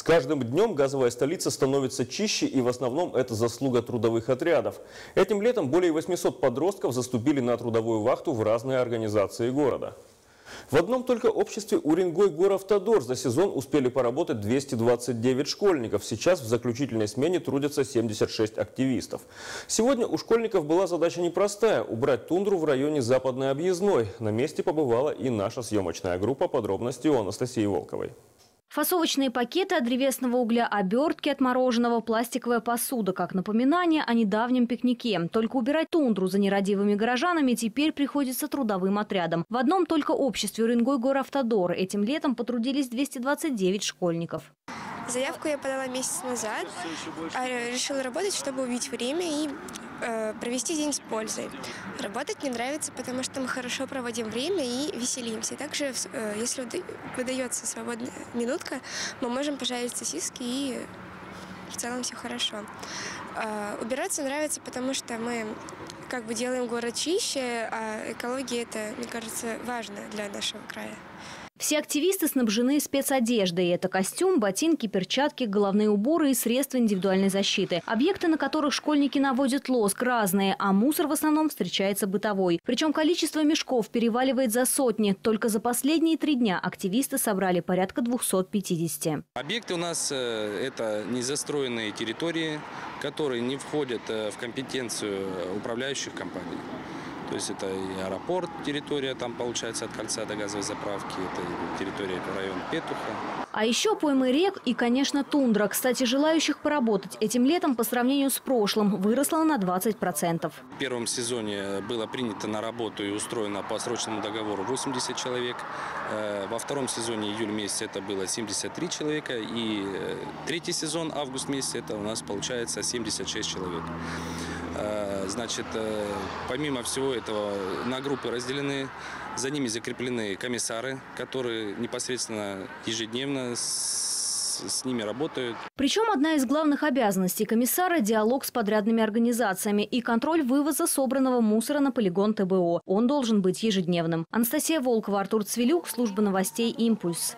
С каждым днем газовая столица становится чище, и в основном это заслуга трудовых отрядов. Этим летом более 800 подростков заступили на трудовую вахту в разные организации города. В одном только обществе Уренгой Горавтодор за сезон успели поработать 229 школьников. Сейчас в заключительной смене трудятся 76 активистов. Сегодня у школьников была задача непростая – убрать тундру в районе Западной Объездной. На месте побывала и наша съемочная группа. Подробности у Анастасии Волковой. Фасовочные пакеты от древесного угля, обертки от мороженого, пластиковая посуда, как напоминание о недавнем пикнике. Только убирать тундру за нерадивыми горожанами теперь приходится трудовым отрядом. В одном только обществе Уренгой Горавтодор этим летом потрудились 229 школьников. Заявку я подала месяц назад, а решила работать, чтобы убить время и э, провести день с пользой. Работать мне нравится, потому что мы хорошо проводим время и веселимся. Также, э, если выдается свободная минутка, мы можем пожарить сосиски и в целом все хорошо. Э, убираться нравится, потому что мы как бы делаем город чище, а экология это, мне кажется, важно для нашего края. Все активисты снабжены спецодеждой. Это костюм, ботинки, перчатки, головные уборы и средства индивидуальной защиты. Объекты, на которых школьники наводят лоск, разные, а мусор в основном встречается бытовой. Причем количество мешков переваливает за сотни. Только за последние три дня активисты собрали порядка 250. Объекты у нас э, это незастроенные территории, которые не входят э, в компетенцию управляющих компаний. То есть это и аэропорт, территория там получается от кольца до газовой заправки, это и территория района Петуха. А еще поймы рек и, конечно, тундра. Кстати, желающих поработать этим летом по сравнению с прошлым выросла на 20%. В первом сезоне было принято на работу и устроено по срочному договору 80 человек. Э, во втором сезоне, июль месяц, это было 73 человека. И э, третий сезон, август месяц, это у нас получается 76 человек. Э, значит, помимо всего этого, на группы разделены, за ними закреплены комиссары, которые непосредственно ежедневно с ними работают. Причем одна из главных обязанностей комиссара – диалог с подрядными организациями и контроль вывоза собранного мусора на полигон ТБО. Он должен быть ежедневным. Анастасия Волкова, Артур Цвилюк, служба новостей «Импульс».